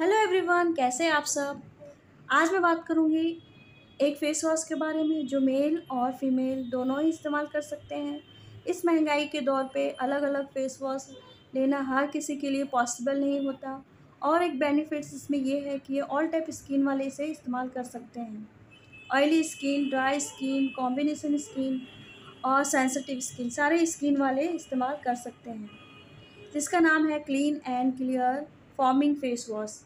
Hello everyone कैसे हैं आप सब? आज मैं बात करूँगी एक फेस वॉश के बारे में, जो मेल और फीमेल दोनों ही इस्तेमाल कर सकते हैं। इस महँगाई के दौर पे अलग अलग फेस वॉश लेना हर किसी के लिए पॉसिबल नहीं होता। और एक बेनिफिट्स इसमें यह है कि ये ऑल टाइप स्किन वाले इसे इस्तेमाल कर सकते हैं। Oily skin dry skin combination skin और सेंसिटिव स्किन सारे स्किन वाले इस्तेमाल कर सकते हैं। जिसका नाम है clean and clear foaming face wash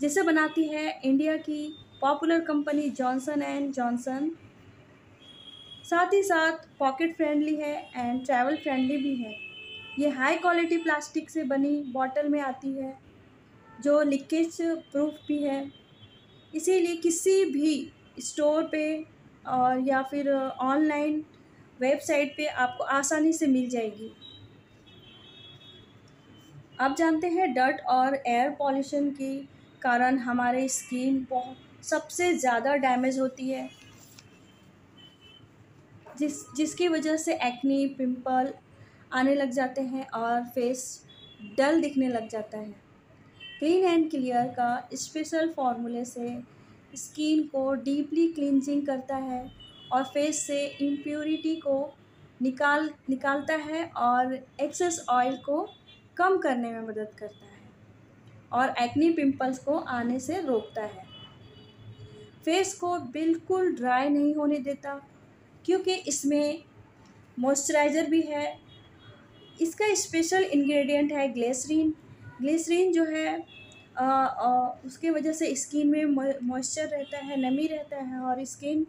जिसे बनाती है इंडिया की popular company Johnson and Johnson साथ ही साथ पॉकेट फ्रेंडली है एंड ट्रैवल फ्रेंडली भी है। ये हाई क्वालिटी प्लास्टिक से बनी बॉटल में आती है, जो लीकेज प्रूफ भी है। इसीलिए किसी भी स्टोर पे, और या फिर ऑनलाइन वेबसाइट पे आपको आसानी से मिल जाएगी। आप जानते हैं डर्ट और एयर पॉल्यूशन के कारण हमारे स्किन बहुत सबसे ज़्यादा डैमेज होती है। जिस, जिसकी वजह से एक्नी, पिंपल आने लग जाते हैं और फेस डल दिखने लग जाता है। क्लीन एंड क्लियर का स्पेशल फार्मूले से स्किन को डीपली क्लिनजिंग करता है और फेस से इम्प्योरिटी को निकाल, निकालता है और एक्सेस ऑयल को कम करने में मदद करता है और एक्नी पिंपल्स को आने से रोकता है। फेस को बिल्कुल ड्राई नहीं होने देता क्योंकि इसमें मॉइस्चराइज़र भी है। इसका स्पेशल इंग्रेडिएंट है ग्लेसरीन ग्लेसरीन जो है आ, आ, उसके वजह से स्किन में मॉइस्चर रहता है नमी रहता है और स्किन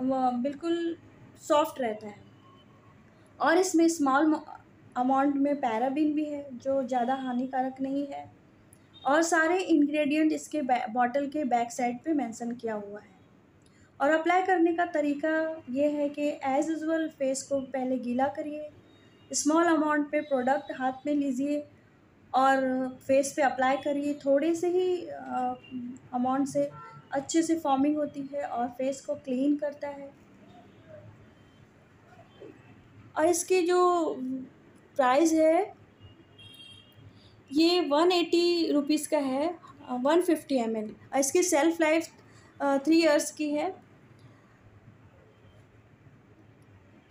बिल्कुल सॉफ्ट रहता है। और इसमें स्मॉल अमाउंट में पैराबिन भी है, जो ज़्यादा हानिकारक नहीं है। और सारे इंग्रेडिएंट इसके बॉटल के बैक साइड पे मेंशन किया हुआ है। और अप्लाई करने का तरीका ये है कि एज़ यूज़ुअल फेस को पहले गीला करिए स्मॉल अमाउंट पे प्रोडक्ट हाथ में लीजिए और फेस पे अप्लाई करिए। थोड़े से ही अमाउंट से अच्छे से फॉर्मिंग होती है और फेस को क्लीन करता है। और इसकी जो प्राइस है, ये वन एटी रुपीज़ का है वन फिफ्टी एम एल। इसकी सेल्फ लाइफ थ्री इयर्स की है।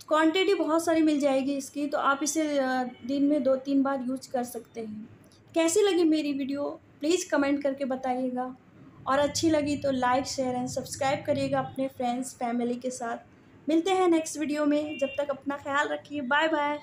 क्वांटिटी बहुत सारी मिल जाएगी इसकी तो आप इसे दिन में दो तीन बार यूज़ कर सकते हैं। कैसी लगी मेरी वीडियो? प्लीज़ कमेंट करके बताइएगा। और अच्छी लगी तो लाइक शेयर एंड सब्सक्राइब करिएगा अपने फ्रेंड्स फैमिली के साथ। मिलते हैं नेक्स्ट वीडियो में। जब तक अपना ख्याल रखिए। Bye bye